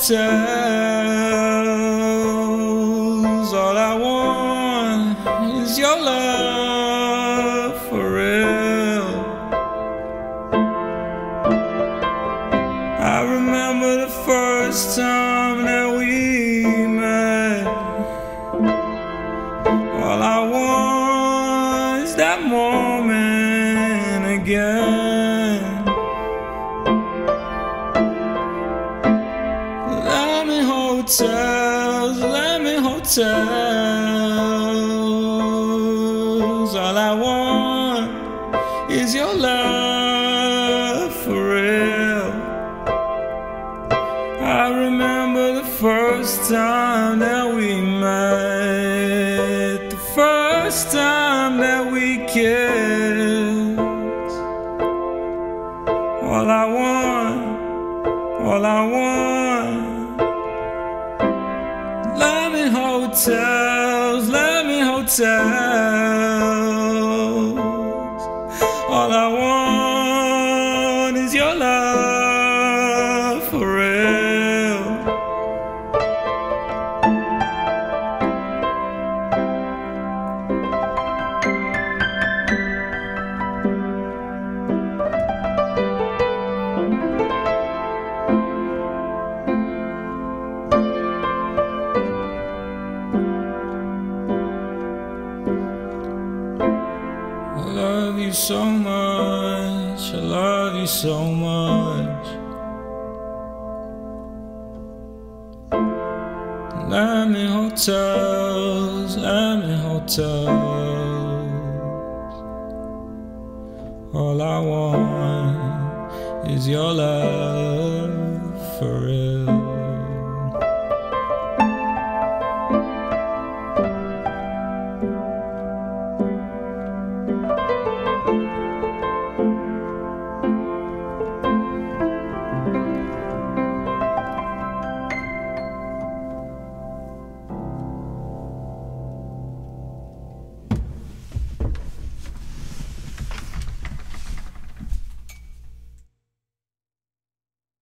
hotels. All I want is your love for real. I remember the first time that we met. All I want is that moment again. Me hotels. All I want is your love for real. I remember the first time that we met, the first time that we kissed. All I want, all I want. Hotels, lemon hotels. You so much. I love you so much. Lemon hotels, lemon hotels. All I want is your love for real.